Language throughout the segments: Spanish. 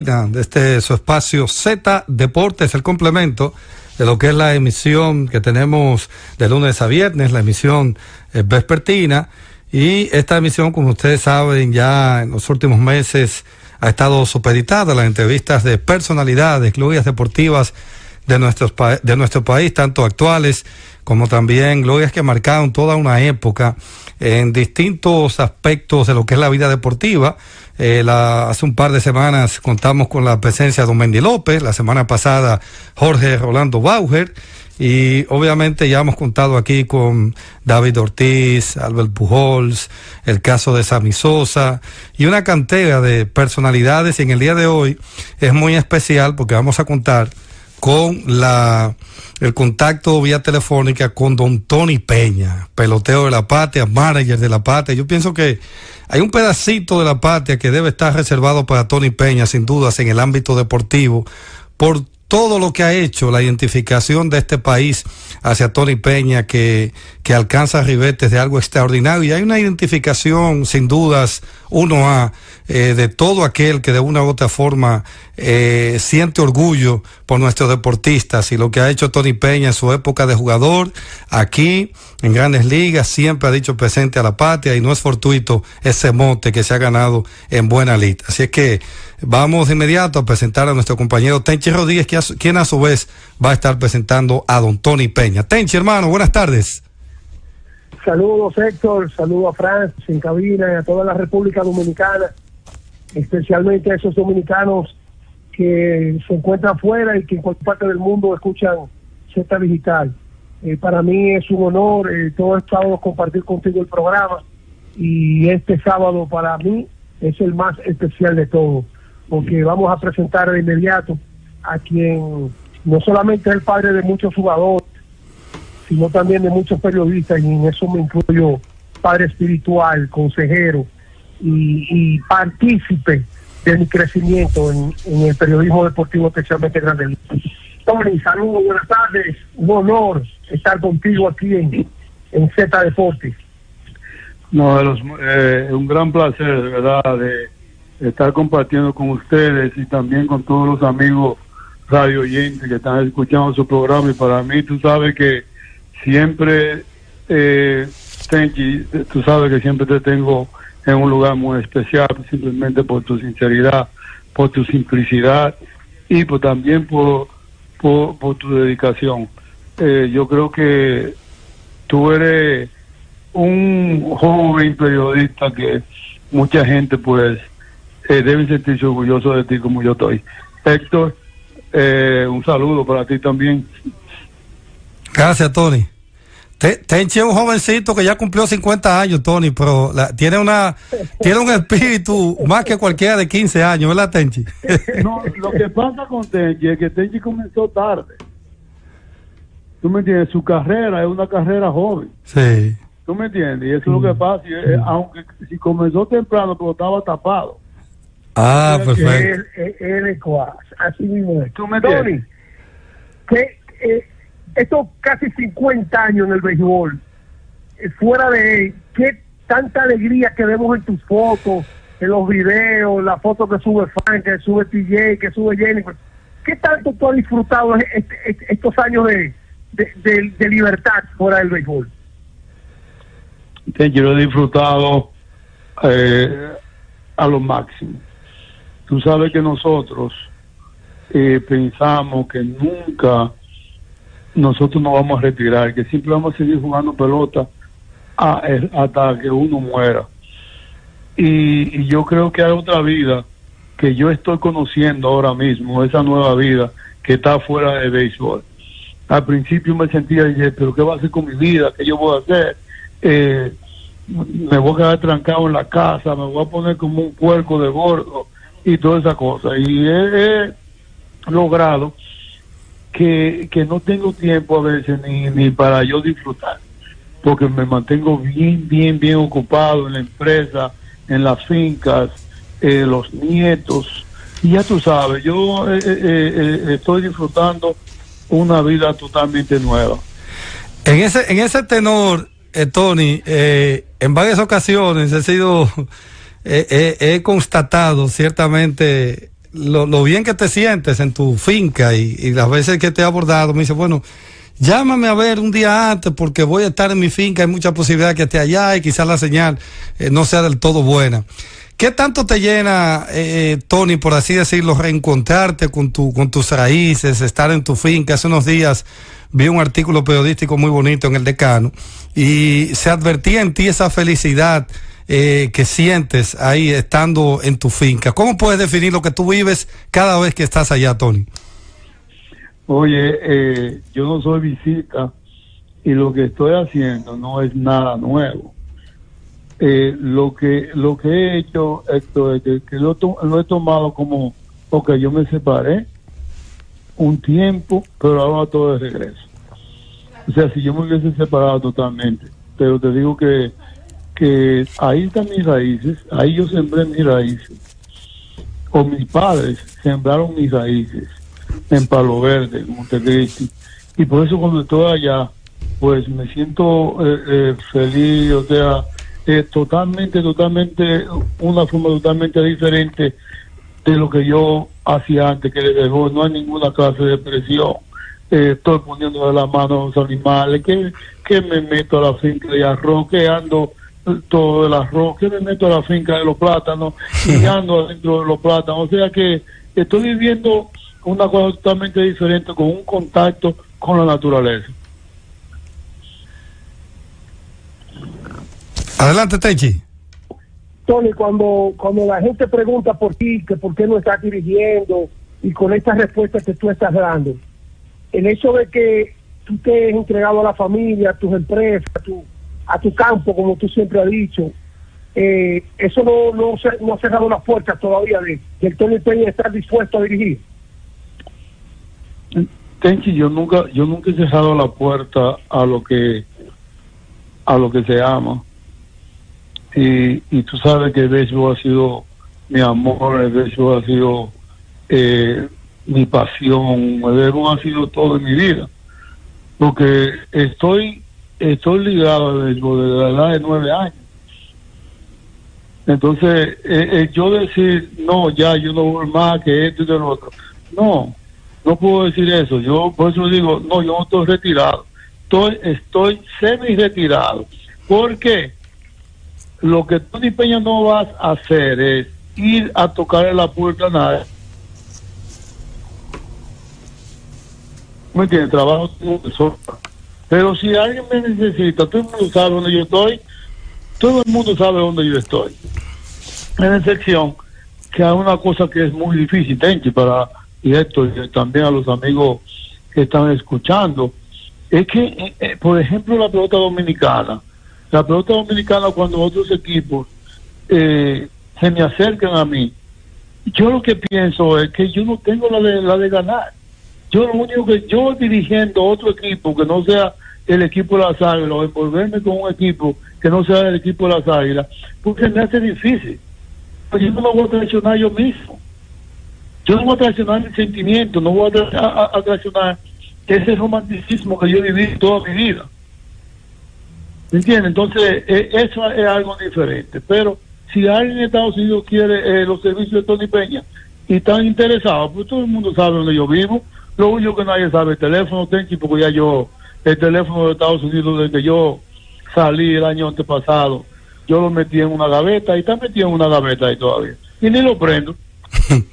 de este su espacio Z Deportes, el complemento de lo que es la emisión que tenemos de lunes a viernes, la emisión eh, vespertina. Y esta emisión, como ustedes saben, ya en los últimos meses ha estado supeditada a las entrevistas de personalidades, glorias deportivas de, nuestros de nuestro país, tanto actuales como también glorias que marcaron toda una época en distintos aspectos de lo que es la vida deportiva. Eh, hace un par de semanas contamos con la presencia de Don Mendy López, la semana pasada Jorge Rolando Bauer, y obviamente ya hemos contado aquí con David Ortiz, Albert Pujols, el caso de Sammy Sosa y una cantera de personalidades. Y en el día de hoy es muy especial porque vamos a contar con la el contacto vía telefónica con don Tony Peña, peloteo de la patria, manager de la patria. Yo pienso que hay un pedacito de la patria que debe estar reservado para Tony Peña, sin dudas, en el ámbito deportivo, por todo lo que ha hecho la identificación de este país hacia Tony Peña que, que alcanza ribetes de algo extraordinario y hay una identificación sin dudas uno a eh, de todo aquel que de una u otra forma eh, siente orgullo por nuestros deportistas y lo que ha hecho Tony Peña en su época de jugador aquí en grandes ligas siempre ha dicho presente a la patria y no es fortuito ese mote que se ha ganado en buena lid así es que Vamos de inmediato a presentar a nuestro compañero Tenchi Rodríguez, quien a su vez va a estar presentando a don Tony Peña. Tenchi, hermano, buenas tardes. Saludos, Héctor. Saludos a Francia, en cabina, y a toda la República Dominicana, especialmente a esos dominicanos que se encuentran fuera y que en cualquier parte del mundo escuchan Z Digital. Eh, para mí es un honor eh, todo el sábado compartir contigo el programa y este sábado para mí es el más especial de todos porque vamos a presentar de inmediato a quien no solamente es el padre de muchos jugadores, sino también de muchos periodistas, y en eso me incluyo padre espiritual, consejero y, partícipe de mi crecimiento en, el periodismo deportivo, especialmente grande. Tony, saludos, buenas tardes, un honor estar contigo aquí en, en Z Deportes. No, es eh, un gran placer, de verdad, de estar compartiendo con ustedes y también con todos los amigos radio oyentes que están escuchando su programa y para mí tú sabes que siempre eh, Tenchi, tú sabes que siempre te tengo en un lugar muy especial simplemente por tu sinceridad por tu simplicidad y por también por, tu dedicación eh, yo creo que tú eres un joven periodista que mucha gente pues eh, deben sentirse orgullosos de ti como yo estoy. Héctor, eh, un saludo para ti también. Gracias, Tony. Tenchi es un jovencito que ya cumplió 50 años, Tony, pero tiene una tiene un espíritu más que cualquiera de 15 años, ¿verdad, Tenchi? no, lo que pasa con Tenchi es que Tenchi comenzó tarde. ¿Tú me entiendes? Su carrera es una carrera joven. Sí. ¿Tú me entiendes? Y eso es lo que pasa. Eh, aunque si comenzó temprano, pero estaba tapado. Ah, perfecto. Él, así mismo es. Tony, que eh, estos casi 50 años en el béisbol, eh, fuera de qué tanta alegría que vemos en tus fotos, en los videos, las fotos que sube Frank, que sube TJ, que sube Jennifer. ¿Qué tanto tú has disfrutado estos años de, de, libertad fuera del béisbol? yo he disfrutado eh, a lo máximo Tú sabes que nosotros eh, pensamos que nunca nosotros nos vamos a retirar, que siempre vamos a seguir jugando pelota hasta que uno muera. Y, yo creo que hay otra vida que yo estoy conociendo ahora mismo, esa nueva vida que está fuera de béisbol. Al principio me sentía, dije, pero ¿qué va a hacer con mi vida? ¿Qué yo voy a hacer? Eh, me voy a quedar trancado en la casa, me voy a poner como un puerco de gordo y toda esa cosa. Y he, logrado que, que, no tengo tiempo a veces ni, ni para yo disfrutar, porque me mantengo bien, bien, bien ocupado en la empresa, en las fincas, eh, los nietos. Y ya tú sabes, yo eh, eh, estoy disfrutando una vida totalmente nueva. En ese, en ese tenor, Tony, en varias ocasiones he sido he constatado ciertamente lo, bien que te sientes en tu finca y, las veces que te he abordado, me dice, bueno, llámame a ver un día antes porque voy a estar en mi finca, hay mucha posibilidad que esté allá y quizás la señal eh, no sea del todo buena. ¿Qué tanto te llena, eh, Tony, por así decirlo, reencontrarte con, tu, con tus raíces, estar en tu finca? Hace unos días vi un artículo periodístico muy bonito en el decano y se advertía en ti esa felicidad eh, que sientes ahí estando en tu finca. ¿Cómo puedes definir lo que tú vives cada vez que estás allá, Tony? Oye, eh, yo no soy visita y lo que estoy haciendo no es nada nuevo. Eh, lo que lo que he hecho esto es que, lo, he tomado como porque yo me separé un tiempo pero ahora todo de regreso o sea si yo me hubiese separado totalmente pero te digo que que ahí están mis raíces ahí yo sembré mis raíces o mis padres sembraron mis raíces en Palo Verde en Montecristi y por eso cuando estoy allá pues me siento eh, eh, feliz o sea totalmente, totalmente, una forma totalmente diferente de lo que yo hacía antes, que no hay ninguna clase de presión. Eh, estoy poniendo de la mano a los animales, que, que me meto a la finca de arroz, que ando todo el arroz, que me meto a la finca de los plátanos y ando dentro de los plátanos. O sea que estoy viviendo una cosa totalmente diferente, con un contacto con la naturaleza. Adelante, Tenchi. Tony, cuando, cuando la gente pregunta por ti, que por qué no estás dirigiendo y con estas respuestas que tú estás dando, el hecho de que tú te has entregado a la familia, a tus empresas, a tu, a tu campo, como tú siempre has dicho, eh, eso no, no, no ha cerrado las puertas todavía de que el Tony Peña está dispuesto a dirigir. Tenchi, yo nunca, yo nunca he cerrado la puerta a lo que a lo que se ama y, y tú sabes que el béisbol ha sido mi amor, el béisbol ha sido eh, mi pasión, el béisbol ha sido todo en mi vida. Porque estoy estoy ligado desde la edad de nueve años. Entonces, eh, eh, yo decir, no, ya yo no voy más que esto y lo otro. No, no puedo decir eso. Yo por eso digo, no, yo no estoy retirado. Estoy, estoy semi retirado. ¿Por qué? lo que Tony Peña no vas a hacer es ir a tocar la puerta a nadie. ¿Me entiendes? Trabajo Pero si alguien me necesita, todo el mundo sabe dónde yo estoy, todo el mundo sabe dónde yo estoy. En excepción que hay una cosa que es muy difícil, Tenchi, para y esto y también a los amigos que están escuchando, es que, eh, eh, por ejemplo, la pelota dominicana, la pelota dominicana cuando otros equipos eh, se me acercan a mí, yo lo que pienso es que yo no tengo la de, la de ganar. Yo lo único que yo dirigiendo otro equipo que no sea el equipo de las águilas o envolverme con un equipo que no sea el equipo de las águilas, porque me hace difícil. Pues yo no me voy a traicionar yo mismo. Yo no voy a traicionar mi sentimiento, no voy a, a traicionar ese romanticismo que yo viví toda mi vida. ¿Me entiendes? Entonces, eh, eso es algo diferente. Pero si alguien en Estados Unidos quiere eh, los servicios de Tony Peña y están interesados, pues todo el mundo sabe dónde yo vivo. Lo único que nadie sabe el teléfono, Tenchi, porque ya yo, el teléfono de Estados Unidos, desde que yo salí el año antepasado, yo lo metí en una gaveta y está metido en una gaveta ahí todavía. Y ni lo prendo.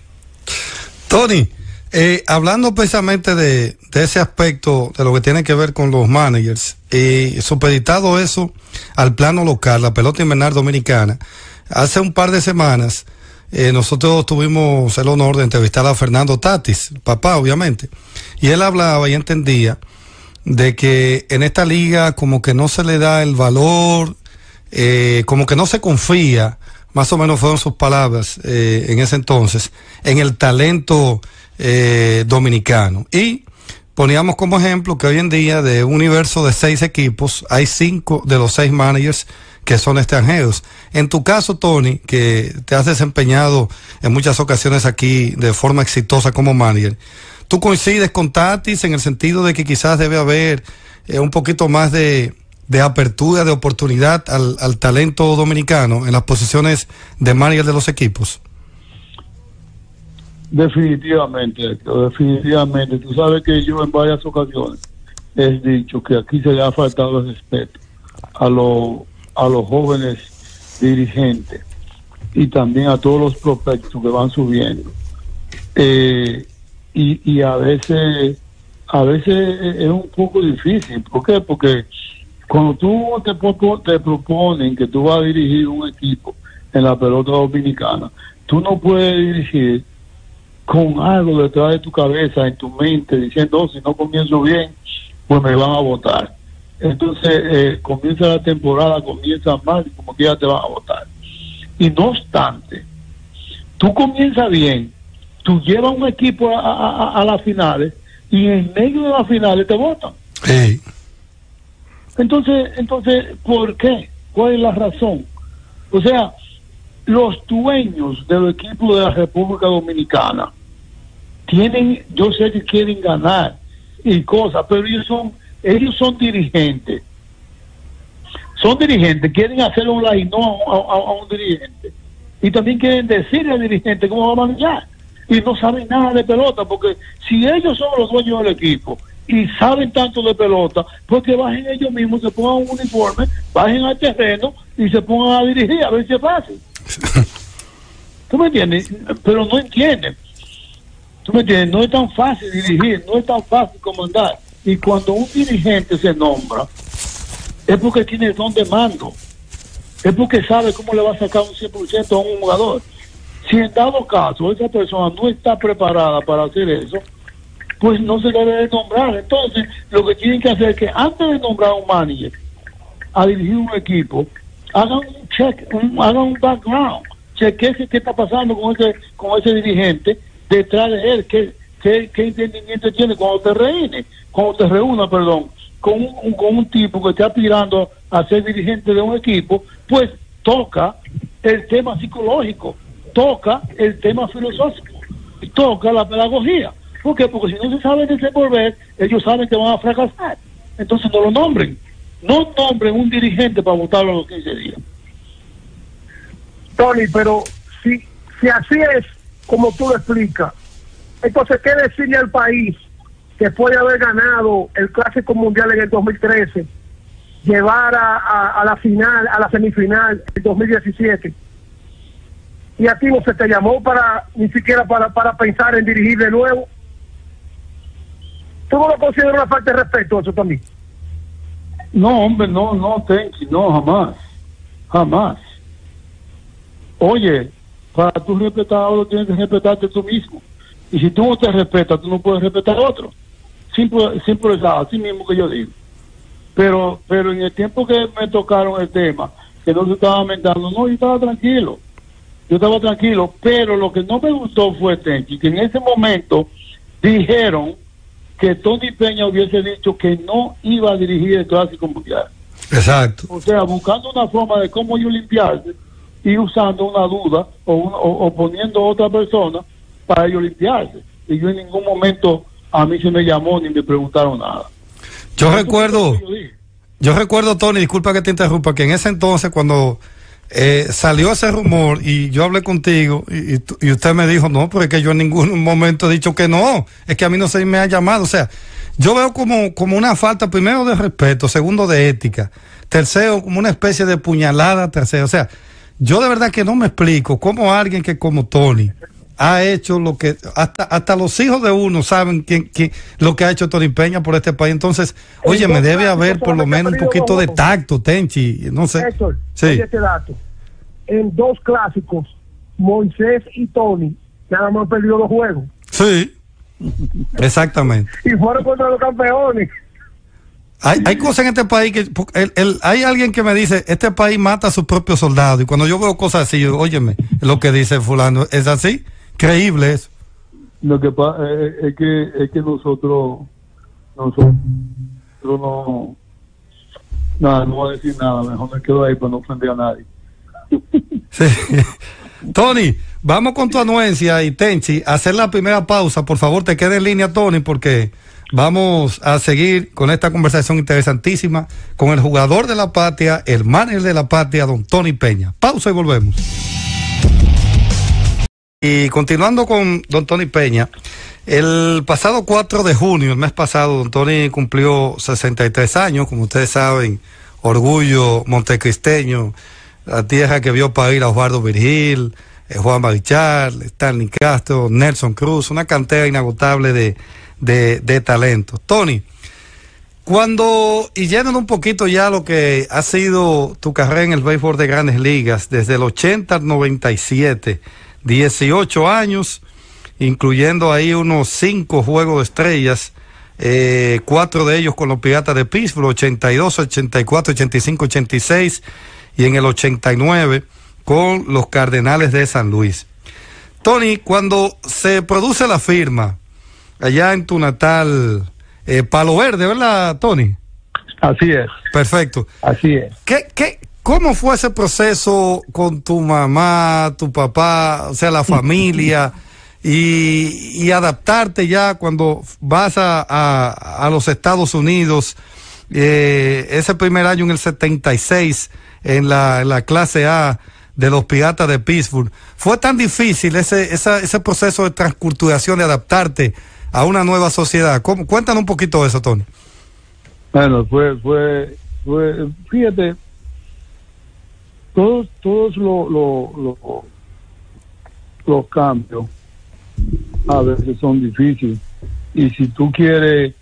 Tony, eh, hablando precisamente de, ese aspecto, de lo que tiene que ver con los managers, y supeditado eso al plano local, la pelota invernal dominicana, hace un par de semanas eh, nosotros tuvimos el honor de entrevistar a Fernando Tatis, papá obviamente, y él hablaba y entendía de que en esta liga como que no se le da el valor, eh, como que no se confía, más o menos fueron sus palabras en ese entonces, en el talento eh, dominicano. Y poníamos como ejemplo que hoy en día de un universo de seis equipos, hay cinco de los seis managers que son extranjeros. En tu caso, Tony, que te has desempeñado en muchas ocasiones aquí de forma exitosa como manager, ¿tú coincides con Tatis en el sentido de que quizás debe haber eh, un poquito más de, de apertura, de oportunidad al, al, talento dominicano en las posiciones de manager de los equipos? Definitivamente, definitivamente. Tú sabes que yo en varias ocasiones he dicho que aquí se le ha faltado el respeto a, los a los jóvenes dirigentes y también a todos los prospectos que van subiendo. Eh, y, y a veces a veces es un poco difícil. ¿Por qué? Porque cuando tú te, te proponen que tú vas a dirigir un equipo en la pelota dominicana, tú no puedes dirigir con algo detrás de tu cabeza, en tu mente, diciendo, oh, si no comienzo bien, pues me van a votar. Entonces eh, comienza la temporada, comienza mal y como quiera te van a votar. Y no obstante, tú comienzas bien, tú llevas un equipo a, las finales y en medio de las finales te votan. Entonces, entonces, ¿por qué? ¿Cuál es la razón? O sea, los dueños del equipo de la República Dominicana tienen, yo sé que quieren ganar y cosas, pero ellos son, ellos son dirigentes. Son dirigentes, quieren hacer un like no a, un dirigente. Y también quieren decirle al dirigente cómo va a manejar. Y no saben nada de pelota, porque si ellos son los dueños del equipo y saben tanto de pelota, porque bajen ellos mismos, se pongan un uniforme, bajen al terreno y se pongan a dirigir a ver si es fácil. ¿Tú me entiendes? Pero no entienden. No es tan fácil dirigir, no es tan fácil comandar. Y cuando un dirigente se nombra, es porque tiene don de mando. Es porque sabe cómo le va a sacar un 100% a un jugador. Si en dado caso esa persona no está preparada para hacer eso, pues no se debe de nombrar. Entonces, lo que tienen que hacer es que antes de nombrar a un manager a dirigir un equipo, hagan un check, hagan un background, cheque qué está pasando con ese, con ese dirigente detrás de él, qué, qué, qué entendimiento tiene cuando te reúne, cuando te reúna, perdón, con un, con un tipo que está aspirando a ser dirigente de un equipo, pues toca el tema psicológico, toca el tema filosófico, toca la pedagogía. ¿Por qué? Porque si no se saben desenvolver, ellos saben que van a fracasar. Entonces no lo nombren. No nombren un dirigente para votarlo a los 15 días. Tony, pero si, si así es, como tú lo explicas. Entonces, ¿qué decirle al país que puede haber ganado el Clásico Mundial en el 2013, llevar a, la final, a la semifinal en 2017? Y a ti no se te llamó para ni siquiera para, para pensar en dirigir de nuevo. ¿Tú no lo consideras una falta de respeto eso también? No, hombre, no, no, Tenchi, no, jamás. Jamás. Oye, para tú respetar a otro, tienes que respetarte tú mismo. Y si tú no te respetas, tú no puedes respetar a otro. Simple, simple así mismo que yo digo. Pero, pero en el tiempo que me tocaron el tema, que no se estaba aumentando, no, yo estaba tranquilo. Yo estaba tranquilo, pero lo que no me gustó fue, Tenchi, que en ese momento dijeron que Tony Peña hubiese dicho que no iba a dirigir el Clásico Mundial. Exacto. O sea, buscando una forma de cómo yo limpiarse y usando una duda o, o, poniendo a otra persona para ellos limpiarse. Y yo en ningún momento a mí se me llamó ni me preguntaron nada. Yo recuerdo, yo, recuerdo, Tony, disculpa que te interrumpa, que en ese entonces cuando eh, salió ese rumor y yo hablé contigo y, y, usted me dijo, no, porque yo en ningún momento he dicho que no, es que a mí no se me ha llamado, o sea, yo veo como, como una falta primero de respeto, segundo de ética, tercero como una especie de puñalada, tercero, o sea, yo de verdad que no me explico cómo alguien que como Tony ha hecho lo que hasta hasta los hijos de uno saben quién, quién lo que ha hecho Tony Peña por este país. Entonces, oye, me debe haber por lo menos un poquito de tacto, Tenchi, no sé. Héctor, sí. este dato. En dos clásicos, Moisés y Tony nada más han perdido dos juegos. Sí. Exactamente. y fueron contra los campeones. Hay, hay cosas en este país que el, el, hay alguien que me dice, este país mata a sus propios soldados. Y cuando yo veo cosas así, yo, óyeme, lo que dice fulano, ¿es así? Creíble eso. Lo que pasa es, que, es que nosotros, nosotros no, nada, no voy a decir nada, mejor me quedo ahí para no ofender a nadie. Sí. Tony, vamos con tu anuencia y Tenchi, hacer la primera pausa. Por favor, te quede en línea, Tony, porque Vamos a seguir con esta conversación interesantísima con el jugador de la patria, el manager de la patria, don Tony Peña. Pausa y volvemos. Y continuando con don Tony Peña, el pasado 4 de junio, el mes pasado, don Tony cumplió 63 años, como ustedes saben, orgullo montecristeño, la tierra que vio parir a Osvaldo Virgil, eh, Juan Marichal, Stanley Castro, Nelson Cruz, una cantera inagotable de, de, talento. Tony, cuando, y llenan un poquito ya lo que ha sido tu carrera en el béisbol de grandes ligas, desde el 80 al 97, 18 años, incluyendo ahí unos 5 juegos de estrellas, eh, cuatro de ellos con los Piratas de Pittsburgh, 82, 84, 85, 86, y en el 89 con los Cardenales de San Luis. Tony, cuando se produce la firma allá en tu natal eh, Palo Verde, ¿verdad, Tony? Así es. Perfecto. Así es. ¿Qué, qué, ¿Cómo fue ese proceso con tu mamá, tu papá, o sea, la familia? Y, y adaptarte ya cuando vas a, a, a los Estados Unidos, eh, ese primer año en el 76, en la, en la clase A de los Piratas de Pittsburgh. ¿Fue tan difícil ese, esa, ese proceso de transculturación, de adaptarte a una nueva sociedad? ¿Cómo? Cuéntanos un poquito de eso, Tony. Bueno, fue, fue, fue fíjate, todos, todos los lo, lo, los cambios a veces son difíciles. Y si tú quieres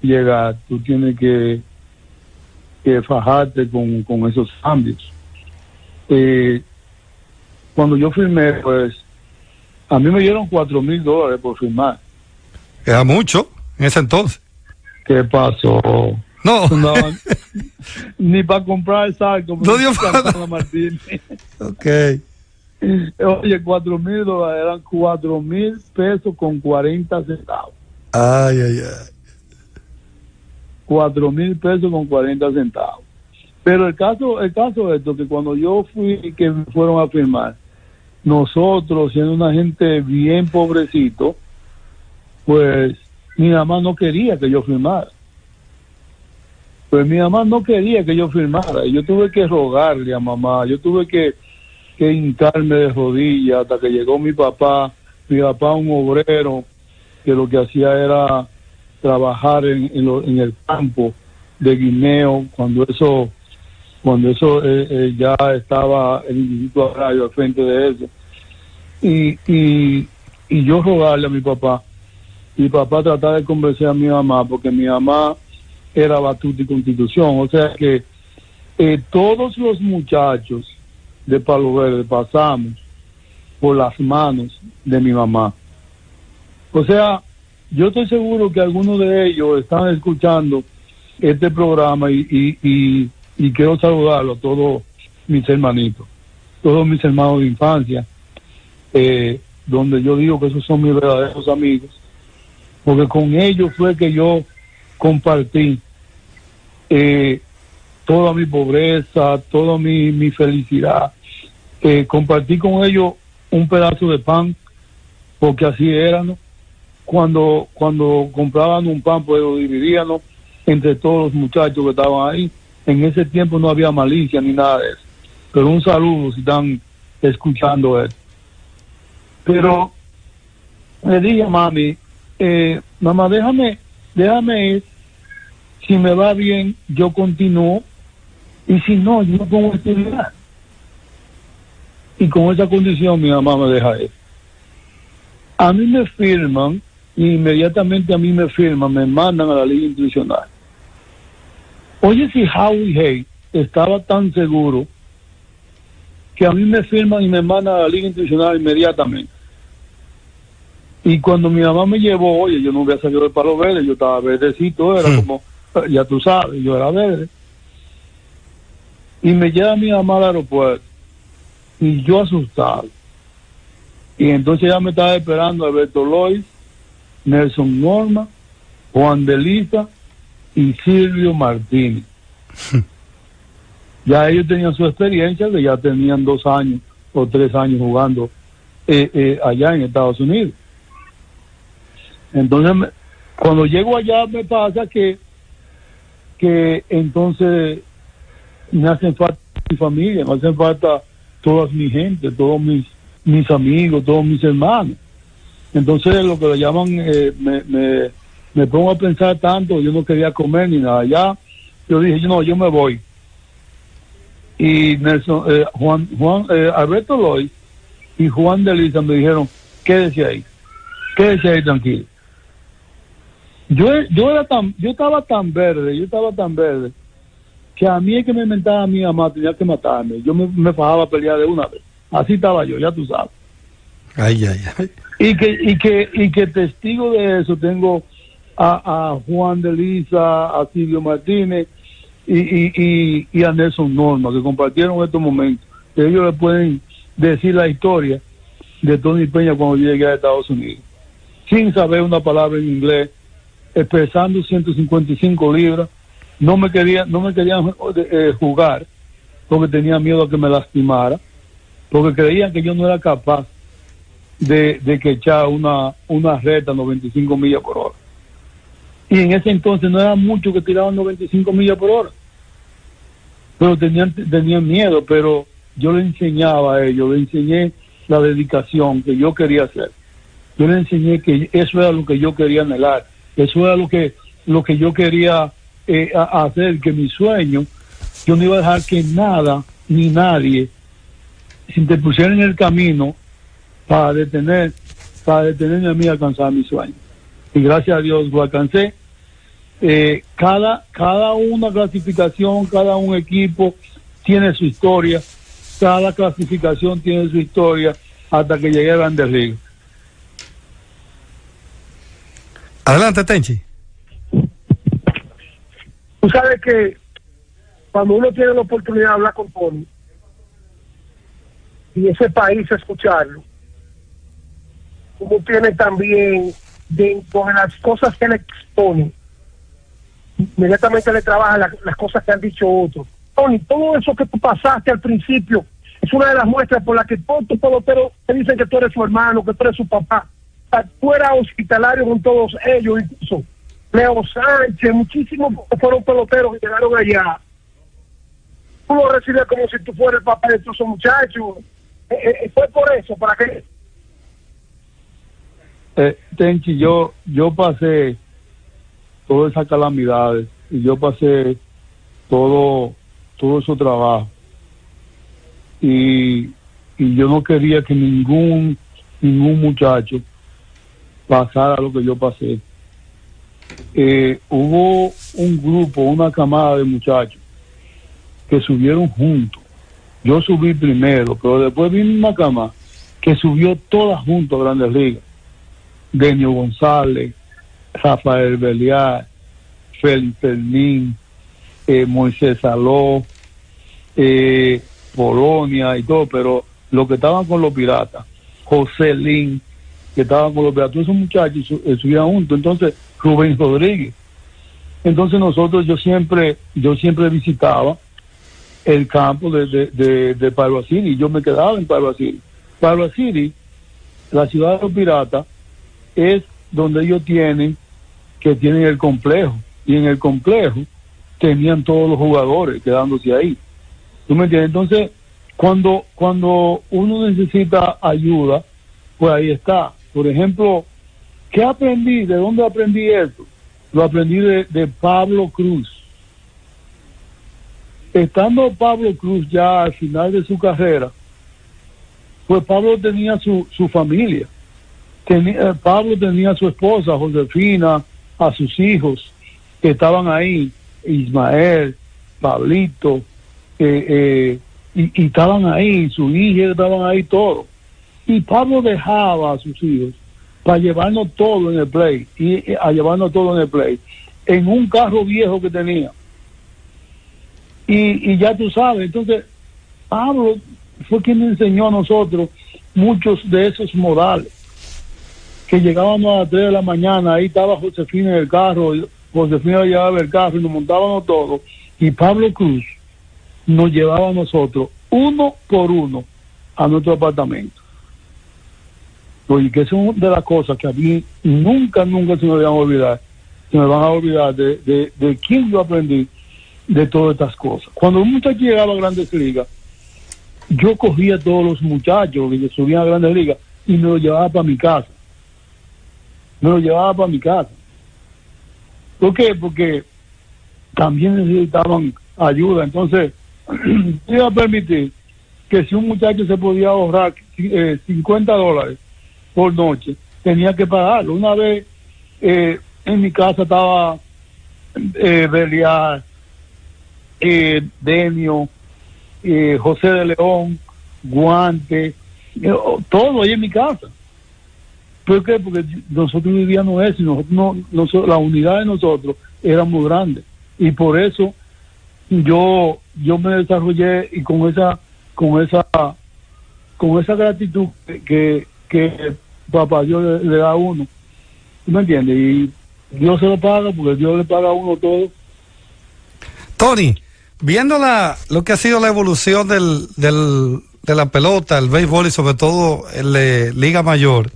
llegar, tú tienes que, que fajarte con, con esos cambios. Eh, cuando yo firmé, pues, a mí me dieron cuatro mil dólares por firmar. Era mucho en ese entonces. ¿Qué pasó? No. no ni para comprar el saco. No dio para ok. Oye, cuatro mil dólares eran cuatro mil pesos con cuarenta centavos. Ay, ay, ay. Cuatro mil pesos con cuarenta centavos. Pero el caso, el caso es esto, que cuando yo fui, que me fueron a firmar, nosotros, siendo una gente bien pobrecito, pues mi mamá no quería que yo firmara. Pues mi mamá no quería que yo firmara. Yo tuve que rogarle a mamá, yo tuve que, que hincarme de rodillas hasta que llegó mi papá, mi papá un obrero que lo que hacía era trabajar en, en, lo, en el campo de Guineo, cuando eso cuando eso eh, eh, ya estaba el Instituto al frente de eso. Y, y, y yo rogarle a mi papá, mi papá trataba de convencer a mi mamá, porque mi mamá era batuta y constitución, o sea que eh, todos los muchachos de Palo Verde pasamos por las manos de mi mamá. O sea, yo estoy seguro que algunos de ellos están escuchando este programa y, y, y y quiero saludarlo a todos mis hermanitos, todos mis hermanos de infancia, eh, donde yo digo que esos son mis verdaderos amigos, porque con ellos fue que yo compartí eh, toda mi pobreza, toda mi, mi felicidad, eh, compartí con ellos un pedazo de pan, porque así eran, cuando, cuando compraban un pan, pues lo dividían entre todos los muchachos que estaban ahí en ese tiempo no había malicia ni nada de eso. Pero un saludo si están escuchando esto. Pero le dije a mami, eh, mamá, déjame, déjame ir. Si me va bien, yo continúo. Y si no, yo no pongo estudiar. Y con esa condición mi mamá me deja ir. A mí me firman, y inmediatamente a mí me firman, me mandan a la Liga Institucional. Oye, si Howie Hay estaba tan seguro que a mí me firman y me mandan a la Liga Institucional inmediatamente. Y cuando mi mamá me llevó, oye, yo no había salido de palo verde, yo estaba verdecito, era como, ya tú sabes, yo era verde. Y me lleva mi mamá al aeropuerto. Y yo asustado. Y entonces ya me estaba esperando Alberto Lois, Nelson Norma, Juan de Lisa y Silvio Martínez. ya ellos tenían su experiencia, que ya tenían dos años o tres años jugando eh, eh, allá en Estados Unidos. Entonces, cuando llego allá me pasa que, que entonces me hacen falta mi familia, me hacen falta toda mi gente, todos mis, mis amigos, todos mis hermanos. Entonces lo que le llaman, eh, me, me, me pongo a pensar tanto, yo no quería comer ni nada. Ya yo dije, no, yo me voy. Y Nelson, eh, Juan, Juan eh, Alberto Loy y Juan de Lisa me dijeron, quédese ahí, quédese ahí tranquilo. Yo, yo, era tan, yo estaba tan verde, yo estaba tan verde, que a mí es que me inventaba a mi mamá, tenía que matarme. Yo me, me fajaba a pelear de una vez. Así estaba yo, ya tú sabes. Ay, ay, ay. Y que, y que, y que testigo de eso tengo a, a Juan de Lisa, a Silvio Martínez y, y, y, y a Nelson Norma, que compartieron estos momentos. Ellos le pueden decir la historia de Tony Peña cuando llegué a Estados Unidos, sin saber una palabra en inglés, expresando 155 libras, no me quería, no me querían eh, jugar porque tenía miedo a que me lastimara, porque creían que yo no era capaz de, de que echar una, una reta a 95 millas por hora. Y en ese entonces no era mucho que tiraban 95 millas por hora. Pero tenían, tenían miedo, pero yo le enseñaba a ellos, le enseñé la dedicación que yo quería hacer. Yo le enseñé que eso era lo que yo quería anhelar, eso era lo que, lo que yo quería eh, hacer, que mi sueño, yo no iba a dejar que nada ni nadie se interpusiera en el camino para detener, para detenerme a mí a alcanzar mi sueño. Y gracias a Dios lo alcancé. Eh, cada, cada una clasificación, cada un equipo tiene su historia, cada clasificación tiene su historia hasta que llegué a Grandes Ligas. Adelante, Tenchi. Tú sabes que cuando uno tiene la oportunidad de hablar con Tony y ese país escucharlo, uno tiene también dentro de las cosas que le expone, inmediatamente le trabaja la- las cosas que han dicho otros. Tony, todo eso que tú pasaste al principio es una de las muestras por las que todos tus peloteros te dicen que tú eres su hermano, que tú eres su papá. Eras hospitalario con todos ellos, incluso Leo Sánchez, muchísimos fueron peloteros que llegaron allá. Tú lo recibes como si tú fueras el papá de esos muchachos. Eh, eh, fue por eso, para que Eh, Tenchi, yo, yo pasé todas esas calamidades y yo pasé todo, todo ese trabajo. Y, y yo no quería que ningún, ningún muchacho pasara lo que yo pasé. Eh, hubo un grupo, una camada de muchachos que subieron juntos. Yo subí primero, pero después vino una cama que subió todas juntos a Grandes Ligas. Denio González, Rafael Beliar, Félix Fermín, eh, Moisés Saló, eh, Polonia y todo, pero los que estaban con los piratas, José Lin, que estaban con los todos esos muchachos eh, subían juntos, entonces Rubén Rodríguez. Entonces nosotros, yo siempre, yo siempre visitaba el campo de, de, de, de Parva City, yo me quedaba en. Parva City, la ciudad de los piratas, es donde ellos tienen que tienen el complejo y en el complejo tenían todos los jugadores quedándose ahí ¿tú me entiendes? entonces cuando cuando uno necesita ayuda pues ahí está por ejemplo ¿qué aprendí? ¿de dónde aprendí esto? lo aprendí de, Pablo Cruz estando Pablo Cruz ya al final de su carrera pues Pablo tenía su, su familia tenía, eh, Pablo tenía a su esposa, Josefina, a sus hijos que estaban ahí, Ismael, Pablito, eh, eh, y, y estaban ahí, su hija estaban ahí todos. Y Pablo dejaba a sus hijos para llevarnos todo en el play, y, a llevarnos todo en el play, en un carro viejo que tenía. Y, y ya tú sabes, entonces Pablo fue quien enseñó a nosotros muchos de esos modales que llegábamos a las 3 de la mañana, ahí estaba Josefina en el carro, Josefina llevaba el carro y nos montábamos todos, y Pablo Cruz nos llevaba a nosotros, uno por uno, a nuestro apartamento. Oye, que son de las cosas que a mí nunca, nunca se me van a olvidar, se me van a olvidar de, de, de quién yo aprendí de todas estas cosas. Cuando un muchacho llegaba a grandes ligas, yo cogía todos los muchachos que subían a Grandes Ligas y me los llevaba para mi casa. Me los llevaba para mi casa. ¿Por qué? Porque también necesitaban ayuda. Entonces, iba a permitir que si un muchacho se podía ahorrar eh, 50 dólares por noche, tenía que pagarlo. Una vez eh, en mi casa estaba eh, Beliar, eh, Demio, eh, José de León, Guante, eh, todo ahí en mi casa. ¿Por qué? Porque nosotros vivíamos eso nosotros no, nosotros, la unidad de nosotros era muy grande. Y por eso yo, yo me desarrollé y con esa, con esa, con esa gratitud que, que, papá Dios le, da a uno. ¿Tú me entiendes? Y Dios se lo paga porque Dios le paga a uno todo. Tony, viendo la, lo que ha sido la evolución del, del, de la pelota, el béisbol y sobre todo de Liga Mayor,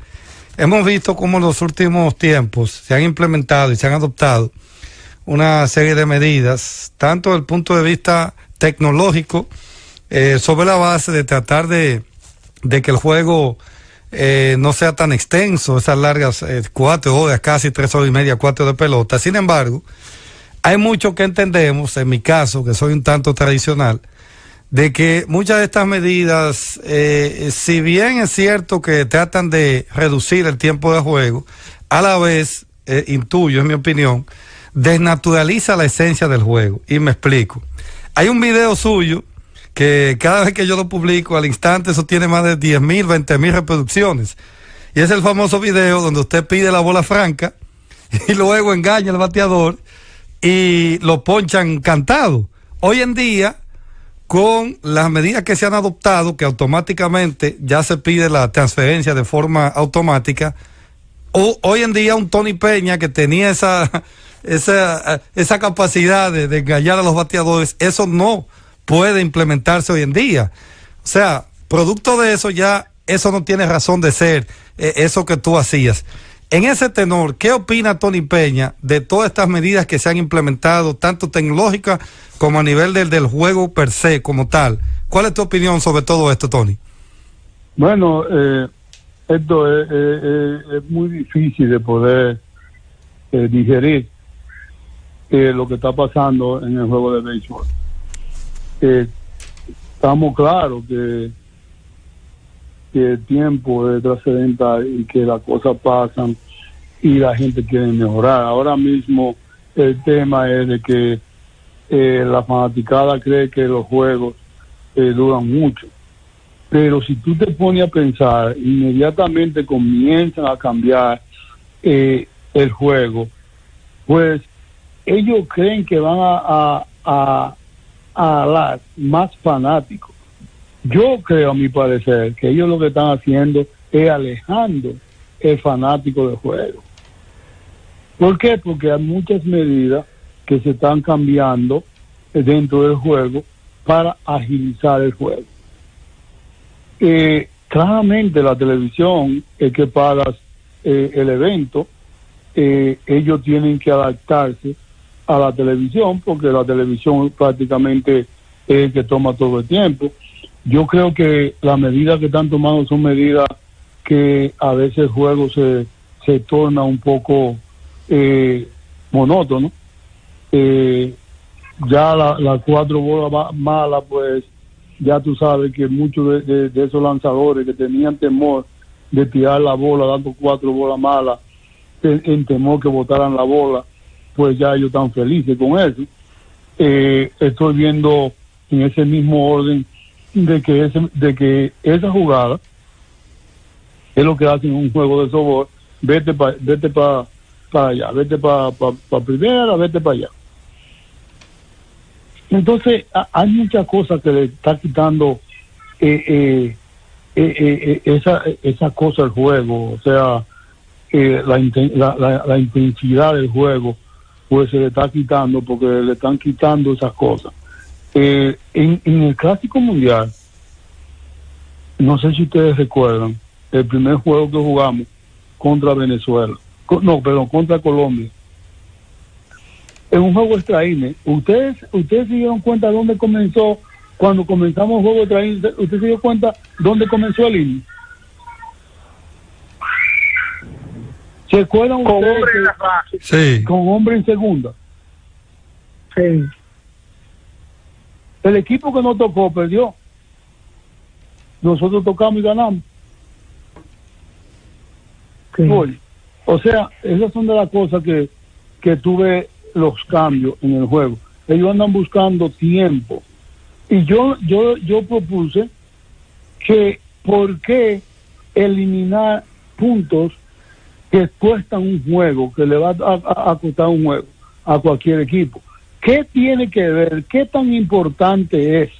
hemos visto cómo en los últimos tiempos se han implementado y se han adoptado una serie de medidas, tanto desde el punto de vista tecnológico, eh, sobre la base de tratar de, de que el juego eh, no sea tan extenso, esas largas eh, cuatro horas, casi tres horas y media, cuatro de pelota. Sin embargo, hay mucho que entendemos, en mi caso, que soy un tanto tradicional, de que muchas de estas medidas, eh, si bien es cierto que tratan de reducir el tiempo de juego, a la vez, eh, intuyo, en mi opinión, desnaturaliza la esencia del juego. Y me explico. Hay un video suyo que cada vez que yo lo publico, al instante, eso tiene más de 10 mil, 20 mil reproducciones. Y es el famoso video donde usted pide la bola franca y luego engaña al bateador y lo ponchan cantado. Hoy en día, con las medidas que se han adoptado, que automáticamente ya se pide la transferencia de forma automática, o, hoy en día un Tony Peña que tenía esa, esa, esa capacidad de, de engañar a los bateadores, eso no puede implementarse hoy en día. O sea, producto de eso ya, eso no tiene razón de ser, eh, eso que tú hacías. En ese tenor, ¿qué opina Tony Peña de todas estas medidas que se han implementado, tanto tecnológicas como a nivel del, del juego per se, como tal? ¿Cuál es tu opinión sobre todo esto, Tony? Bueno, eh, esto es, es, muy difícil de poder eh, digerir eh, lo que está pasando en el juego de béisbol. Estamos claros que el tiempo es trascendental y que las cosas pasan y la gente quiere mejorar. Ahora mismo el tema es de que eh, la fanaticada cree que los juegos eh, duran mucho. Pero si tú te pones a pensar, inmediatamente comienzan a cambiar eh, el juego, pues ellos creen que van a, a hablar más fanáticos yo creo, a mi parecer, que ellos lo que están haciendo es alejando el fanático del juego. ¿Por qué? Porque hay muchas medidas que se están cambiando dentro del juego para agilizar el juego. Eh, claramente la televisión es que pagas eh, el evento, eh, ellos tienen que adaptarse a la televisión porque la televisión prácticamente es el que toma todo el tiempo yo creo que las medidas que están tomando son medidas que a veces el juego se, se torna un poco eh, monótono. Eh, ya las la cuatro bolas malas, pues ya tú sabes que muchos de, esos lanzadores que tenían temor de tirar la bola dando cuatro bolas malas, en, en temor que botaran la bola, pues ya ellos están felices con eso. Eh, estoy viendo en ese mismo orden de que, ese, de que esa jugada es lo que hacen un juego de sobor, vete para vete pa, allá, vete para pa, primera, vete para allá. Entonces, hay muchas cosas que le está quitando eh, eh, esa, esa cosa al juego, o sea, la, la, la, la intensidad del juego, pues se le está quitando porque le están quitando esas cosas. Eh, en, en, el Clásico Mundial, no sé si ustedes recuerdan, el primer juego que jugamos contra Venezuela, no, perdón, contra Colombia. En un juego extraíne, ¿ustedes, ustedes se dieron cuenta de dónde comenzó cuando comenzamos el juego de traída, ¿usted se dio cuenta dónde comenzó el inning? ¿Se acuerdan Con ustedes hombre que- en la base. Sí. con hombre en segunda? Sí. El equipo que no tocó perdió. Nosotros tocamos y ganamos. sí. O sea, esas son de las cosas que, que tuve los cambios en el juego. Ellos andan buscando tiempo. Y yo, yo, yo propuse que por qué eliminar puntos que cuestan un juego, que le va a, a- costar un juego a cualquier equipo. ¿Qué tiene que ver? ¿Qué tan importante es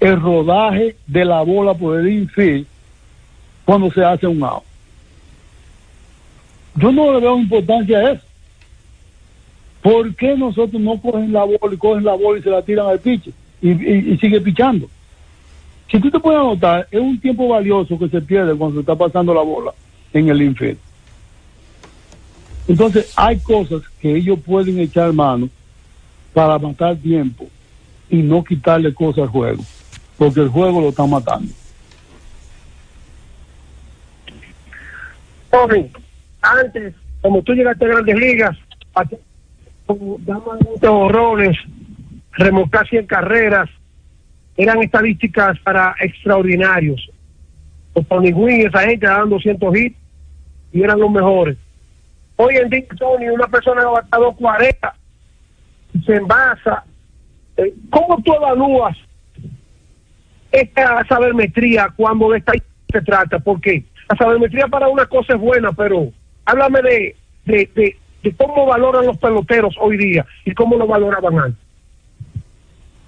el rodaje de la bola por el infield cuando se hace un out? Yo no le veo importancia a eso. ¿Por qué nosotros no cogen la bola y cogen la bola y se la tiran al pitcher y, y- sigue pichando? Si tú te puedes anotar, es un tiempo valioso que se pierde cuando se está pasando la bola en el infield. Entonces, hay cosas que ellos pueden echar mano para matar tiempo y no quitarle cosas al juego, porque el juego lo está matando. Joven, antes, como tú llegaste a grandes ligas, daban muchos horrores, remolcar 100 carreras, eran estadísticas para extraordinarios. Los Tony Gwynn, esa gente daban 200 hits y eran los mejores. Hoy en día, Tony, una persona que ha batado 40 se envasa. Eh, ¿Cómo tú evalúas esta sabermetría cuando de esta se trata? Porque la sabermetría para una cosa es buena, pero háblame de, de, de, cómo valoran los peloteros hoy día y cómo lo valoraban antes.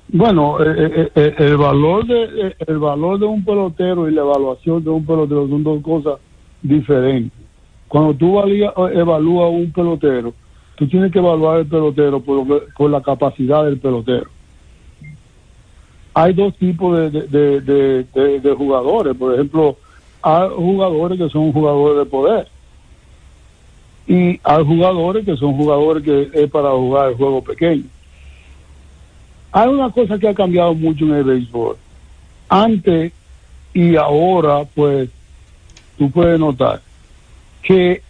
Bueno, eh, eh, el valor de el valor de un pelotero y la evaluación de un pelotero son dos cosas diferentes. Cuando tú eh, evalúas un pelotero, tú tienes que evaluar el pelotero por, lo que- por la capacidad del pelotero. Hay dos tipos de- de- de jugadores. Por ejemplo, hay jugadores que son jugadores de poder. Y hay jugadores que son jugadores que es para jugar el juego pequeño. Hay una cosa que ha cambiado mucho en el béisbol. Antes y ahora, pues, tú puedes notar que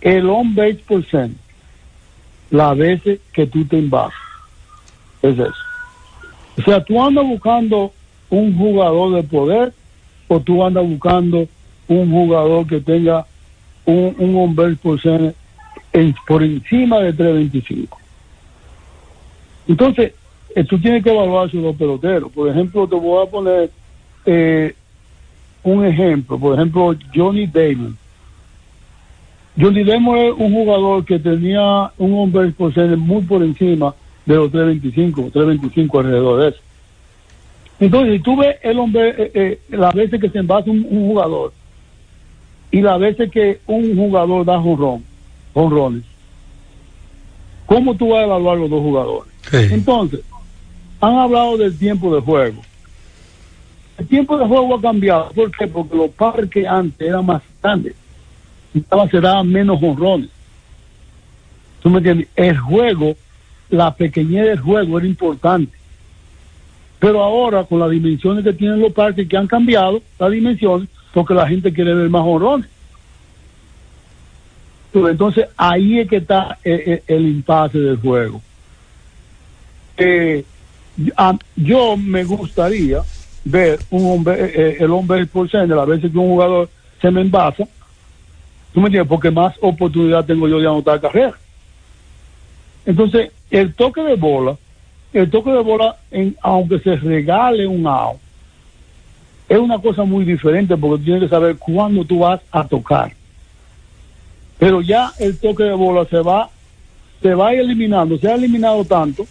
el on base percent, las veces que tú te envasas, es eso. O sea, tú andas buscando un jugador de poder o tú andas buscando un jugador que tenga un, un on base percent en- por encima de 325. Entonces, eh, tú tienes que evaluar dos peloteros. Por ejemplo, te voy a poner eh, un ejemplo. Por ejemplo, Johnny Damon. Johnny Damon es un jugador que tenía un hombre por ser muy por encima de los 325, 325 alrededor de eso. Entonces, si tú ves el hombre, eh, eh, las veces que se envasa un, un jugador y las veces que un jugador da jonrón, jonrones, ¿cómo tú vas a evaluar los dos jugadores? Sí. Entonces, han hablado del tiempo de juego. El tiempo de juego ha cambiado. ¿Por qué? Porque los parques antes eran más grandes. Se daban menos honrones. ¿Tú me entiendes? El juego, la pequeñez del juego era importante. Pero ahora, con las dimensiones que tienen los parques, que han cambiado las dimensiones, porque la gente quiere ver más honrones. Entonces, ahí es que está eh, eh, el impasse del juego eh, a- yo me gustaría ver un hombre, eh, eh, el hombre por cien de las veces que un jugador se me envasa, ¿tú me entiendes? Porque más oportunidad tengo yo de anotar carrera. Entonces, el toque de bola, el toque de bola, en, aunque se regale un out, es una cosa muy diferente porque tienes que saber cuándo tú vas a tocar. Pero ya el toque de bola se va, se va eliminando, se ha eliminado tanto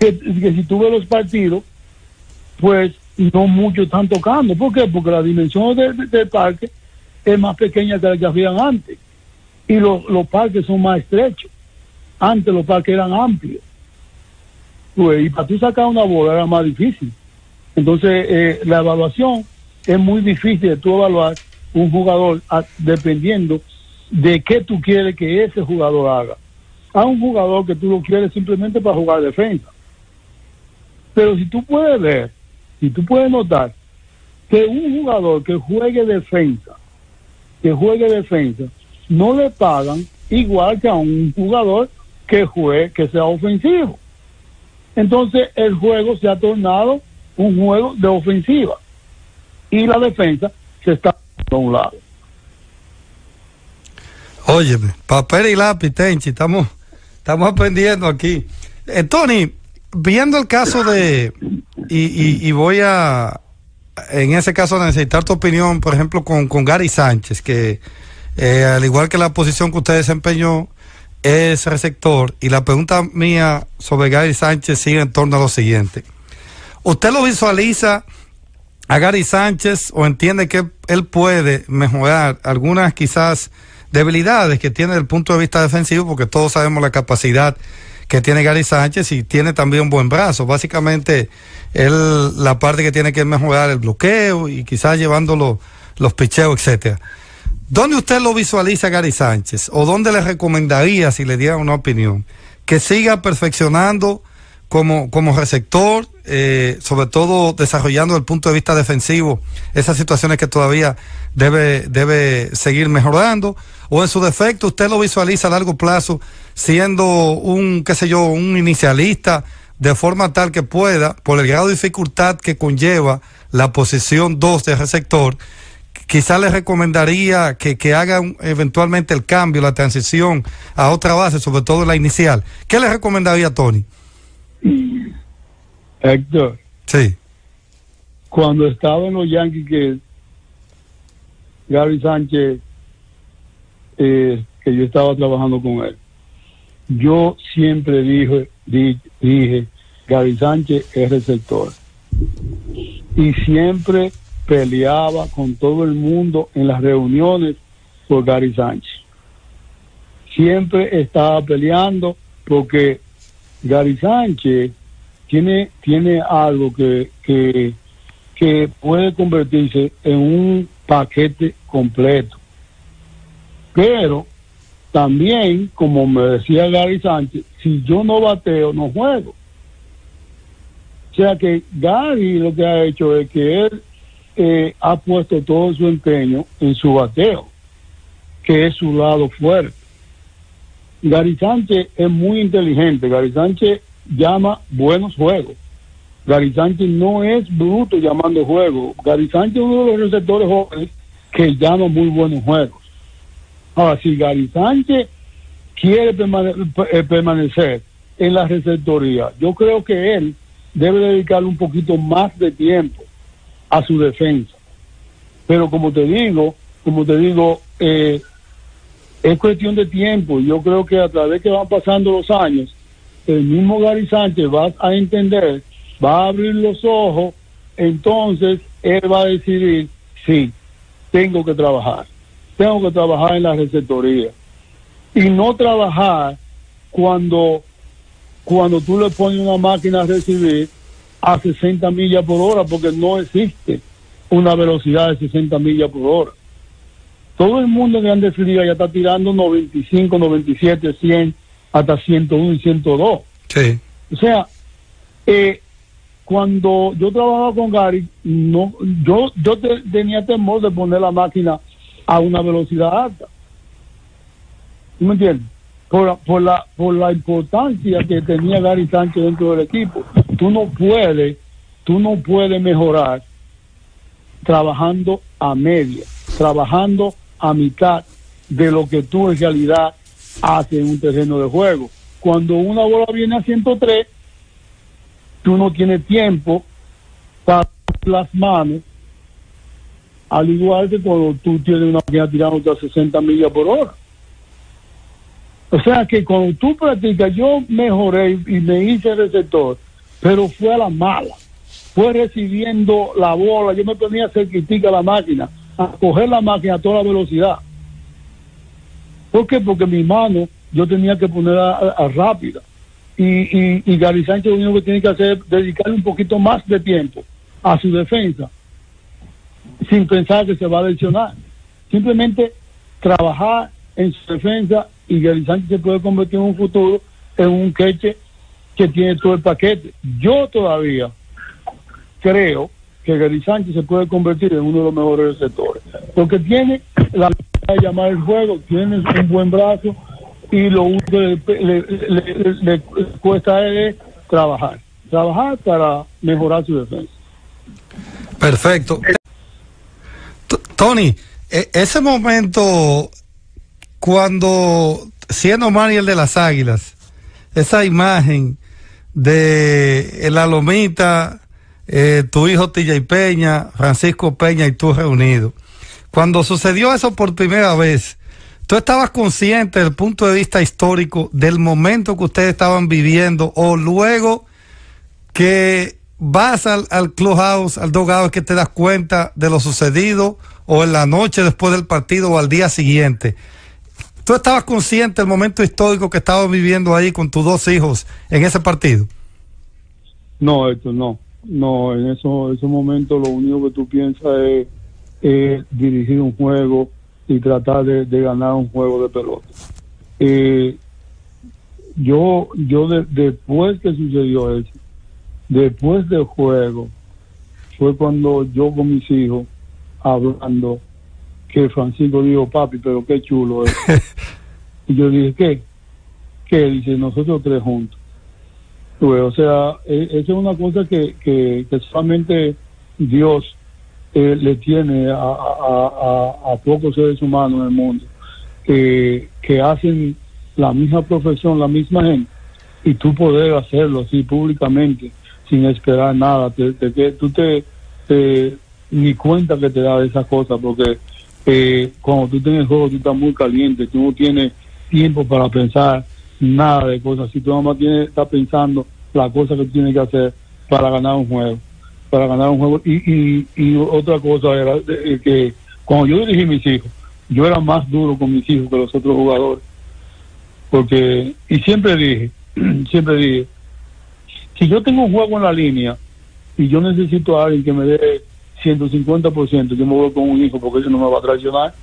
que, que si tú ves los partidos, pues no muchos están tocando. ¿Por qué? Porque la dimensión de- de- del parque es más pequeña que la que habían antes. Y los, los parques son más estrechos. Antes los parques eran amplios. Pues, y para tú sacar una bola era más difícil. Entonces, eh, la evaluación es muy difícil de tú evaluar un jugador dependiendo de qué tú quieres que ese jugador haga. A un jugador que tú lo quieres simplemente para jugar defensa. Pero si tú puedes ver, si tú puedes notar que un jugador que juegue defensa, que juegue defensa, no le pagan igual que a un jugador que juegue, que sea ofensivo. Entonces el juego se ha tornado un juego de ofensiva y la defensa se está a un lado. Óyeme, papel y lápiz, Tenchi, estamos, estamos aprendiendo aquí. Eh, Tony, viendo el caso de, y, y, voy a, en ese caso, necesitar tu opinión, por ejemplo, con, con Gary Sánchez, que eh, al igual que la posición que usted desempeñó, es receptor. Y la pregunta mía sobre Gary Sánchez sigue en torno a lo siguiente. ¿Usted lo visualiza a Gary Sánchez o entiende que él puede mejorar algunas quizás debilidades que tiene desde el punto de vista defensivo? Porque todos sabemos la capacidad que tiene Gary Sánchez y tiene también un buen brazo. Básicamente, él, la parte que tiene que mejorar el bloqueo y quizás llevándolo los picheos, etcétera. ¿Dónde usted lo visualiza Gary Sánchez? ¿O dónde le recomendaría, si le diera una opinión, que siga perfeccionando como, como receptor, eh, sobre todo desarrollando desde el punto de vista defensivo esas situaciones que todavía debe, debe seguir mejorando? ¿O en su defecto usted lo visualiza a largo plazo siendo un, qué sé yo, un inicialista de forma tal que pueda, por el grado de dificultad que conlleva la posición 2 de receptor, quizá le recomendaría que, que hagan eventualmente el cambio, la transición a otra base, sobre todo la inicial. ¿Qué le recomendaría Tony? Héctor. Sí. Cuando estaba en los Yankees que Gary Sánchez, eh, que yo estaba trabajando con él, yo siempre dije, dije, dije Sánchez es receptor. Y siempre peleaba con todo el mundo en las reuniones por Gary Sánchez. Siempre estaba peleando porque Gary Sánchez tiene, tiene algo que, que, que puede convertirse en un paquete completo. Pero también, como me decía Gary Sánchez, si yo no bateo, no juego. O sea que Gary lo que ha hecho es que él eh, ha puesto todo su empeño en su bateo, que es su lado fuerte. Gary Sánchez es muy inteligente, Gary Sánchez llama buenos juegos. Gary Sánchez no es bruto llamando juegos. Gary Sánchez es uno de los receptores jóvenes que llama muy buenos juegos. Ahora, si Gary Sánchez quiere eh, permanecer en la receptoría, yo creo que él debe dedicarle un poquito más de tiempo a su defensa. Pero como te digo, como te digo, eh, es cuestión de tiempo. Yo creo que a través que van pasando los años, el mismo Gary Sánchez va a entender, va a abrir los ojos, entonces él va a decidir, sí, tengo que trabajar, tengo que trabajar en la receptoría. Y no trabajar cuando, cuando tú le pones una máquina a recibir a 60 millas por hora porque no existe una velocidad de 60 millas por hora. Todo el mundo en Grandes Ligas ya está tirando 95, 97, 100, hasta 101 y 102. Sí. O sea, eh, cuando yo trabajaba con Gary, no, yo, yo tenía temor de poner la máquina a una velocidad alta. ¿Me entiendes? Por, por, la, por la importancia que tenía Gary Sánchez dentro del equipo tú no puedes, tú no puedes mejorar trabajando a media, trabajando a mitad de lo que tú en realidad haces en un terreno de juego. Cuando una bola viene a 103, tú no tienes tiempo para las manos, al igual que cuando tú tienes una máquina tirando a 60 millas por hora. O sea que cuando tú practicas, yo mejoré y me hice receptor pero fue a la mala. Fue recibiendo la bola, yo me ponía a hacer crítica a la máquina, a coger la máquina a toda velocidad. ¿Por qué? Porque mi mano yo tenía que poner a, rápida. Y, y, y Gary Sánchez lo único que tiene que hacer es dedicarle un poquito más de tiempo a su defensa, sin pensar que se va a lesionar. Simplemente trabajar en su defensa y Gary Sánchez se puede convertir en un futuro en un queche que tiene todo el paquete. Yo todavía creo que Gary Sánchez se puede convertir en uno de los mejores receptores, porque tiene la de llamar el juego, tiene un buen brazo y lo único que le, le, le, cuesta es trabajar, trabajar para mejorar su defensa. Perfecto. Tony, e, ese momento cuando siendo el de las Águilas, esa imagen de la lomita eh, tu hijo TJ Peña, Francisco Peña y tú reunidos. Cuando sucedió eso por primera vez, ¿tú estabas consciente del punto de vista histórico del momento que ustedes estaban viviendo o luego que vas al, al clubhouse, al dogado, que te das cuenta de lo sucedido o en la noche después del partido o al día siguiente? ¿Tú estabas consciente del momento histórico que estabas viviendo ahí con tus dos hijos en ese partido? No, esto no. No, en eso, ese momento lo único que tú piensas es, dirigir un juego y tratar de, ganar un juego de pelota. Eh, yo, yo después que sucedió eso, después del juego, fue cuando yo con mis hijos, hablando, que Francisco dijo, papi, pero qué chulo es. y yo dije, ¿qué? ¿Qué? Dice, nosotros tres juntos. Pues, o sea, e, esa es una cosa que, que, solamente Dios eh, le tiene a, a, a, pocos seres humanos en el mundo, que, que hacen la misma profesión, la misma gente, y tú poder hacerlo así públicamente, sin esperar nada, te, te, tú te, ni cuenta que te da de esas cosas, porque eh, cuando tú tienes juego, tú estás muy caliente, tú no tienes tiempo para pensar nada de cosas. Si tu mamá tiene, está pensando la cosa que tiene que hacer para ganar un juego, para ganar un juego. Y, y, otra cosa era que cuando yo dirigí mis hijos, yo era más duro con mis hijos que los otros jugadores. Porque, y siempre dije, siempre dije, si yo tengo un juego en la línea y yo necesito a alguien que me dé 150%, yo me voy con un hijo porque eso no me va a traicionar.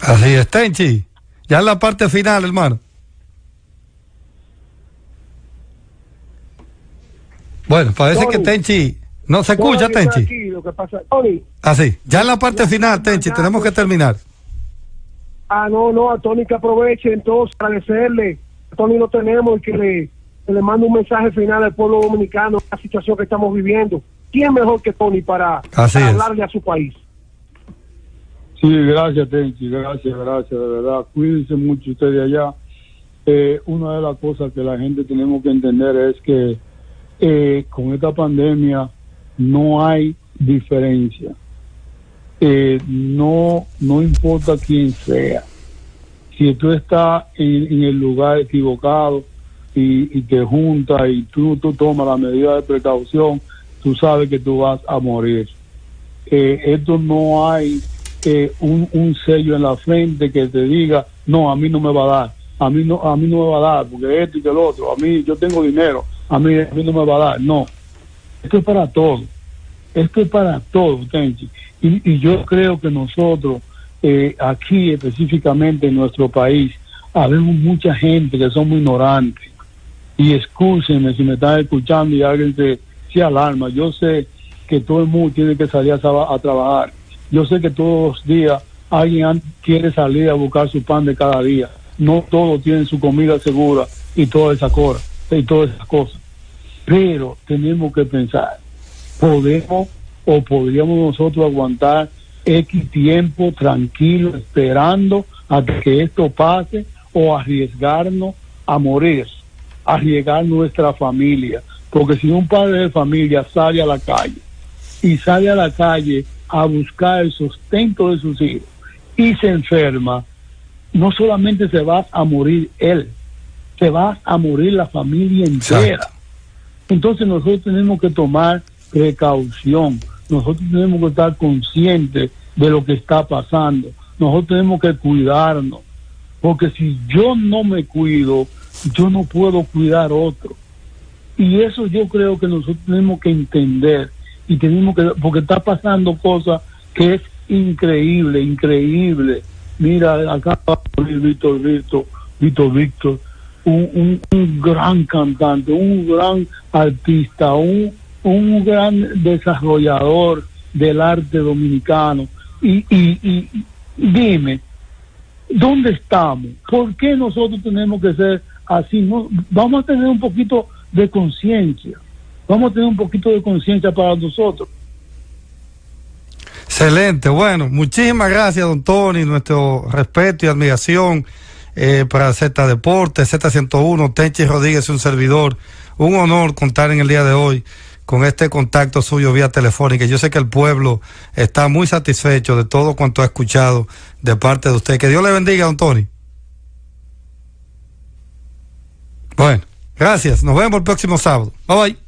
Así es, Tenchi. Ya en la parte final, hermano. Bueno, parece que Tenchi no se escucha, Tenchi. Así, ah, ya en la parte final, Tenchi, tenemos que terminar. Ah, no, no, a Tony que aproveche entonces agradecerle. A Tony lo tenemos y que le, le mando un mensaje final al pueblo dominicano, la situación que estamos viviendo. ¿Quién mejor que Tony para hablarle a su país? Sí, gracias, Tenchi, gracias, gracias, de verdad. Cuídense mucho ustedes allá. Eh, una de las cosas que la gente tenemos que entender es que eh, con esta pandemia no hay diferencia. Eh, no, no importa quién sea. Si tú estás en, el lugar equivocado y, te juntas y tú, tú tomas la medida de precaución, tú sabes que tú vas a morir. esto no hay un, un, sello en la frente que te diga, no, a mí no me va a dar, a mí no, a mí no me va a dar, porque esto y que el otro, a mí yo tengo dinero, a mí, a mí no me va a dar, no. Esto es para todo, esto es para todo, Tenchi. Y, yo creo que nosotros, eh, aquí específicamente en nuestro país, habemos mucha gente que somos ignorantes. Y escúchenme si me están escuchando y alguien se, se alarma. Yo sé que todo el mundo tiene que salir a, a trabajar yo sé que todos los días alguien quiere salir a buscar su pan de cada día. No todos tienen su comida segura y todas esas cosas, y todas esas cosas. Pero tenemos que pensar, podemos o podríamos nosotros aguantar X tiempo tranquilo esperando hasta que esto pase o arriesgarnos a morir, arriesgar nuestra familia. Porque si un padre de familia sale a la calle y sale a la calle a buscar el sustento de sus hijos y se enferma, no solamente se va a morir él, se va a morir la familia entera. Entonces nosotros tenemos que tomar precaución, nosotros tenemos que estar conscientes de lo que está pasando, nosotros tenemos que cuidarnos, porque si yo no me cuido, yo no puedo cuidar otro. Y eso yo creo que nosotros tenemos que entender y tenemos que, porque está pasando cosas que es increíble, increíble. Mira, acá va a morir Víctor Víctor Víctor Víctor, un, un, gran cantante, un gran artista, un, un gran desarrollador del arte dominicano. Y, y, y dime, ¿dónde estamos? ¿Por qué nosotros tenemos que ser así? No, vamos a tener un poquito de conciencia, vamos a tener un poquito de conciencia para nosotros. Excelente, bueno, muchísimas gracias, don Tony, nuestro respeto y admiración eh, para Z Deportes, Z101, Tenchi Rodríguez, un servidor. Un honor contar en el día de hoy con este contacto suyo vía telefónica. Yo sé que el pueblo está muy satisfecho de todo cuanto ha escuchado de parte de usted. Que Dios le bendiga, don Tony. Bueno, gracias. Nos vemos el próximo sábado. Bye bye.